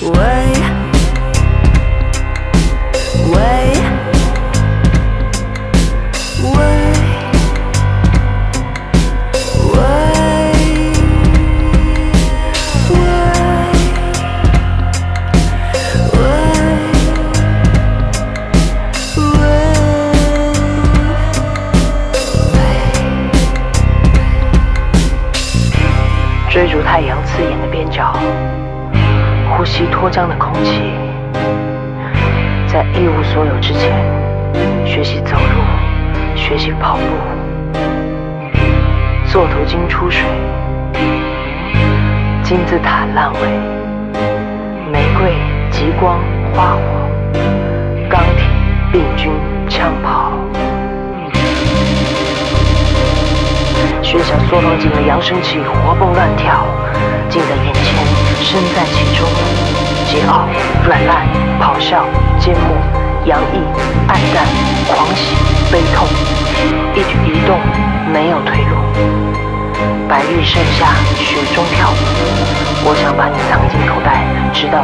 喂喂喂喂，喂，喂，喂追逐太阳刺眼的边角，吸脱缰的空气，在一无所有之前，学习走路，学习跑步，座头鲸出水，金字塔烂尾，玫瑰极光花火，钢铁病菌枪炮。学想缩放进了扬声器，活蹦乱跳，近在眼前，身在其中。桀骜、软烂、咆哮、缄默、洋溢、黯淡、狂喜、悲痛，一举一动没有退路。白日盛夏，雪中跳舞。我想把你藏进口袋，直到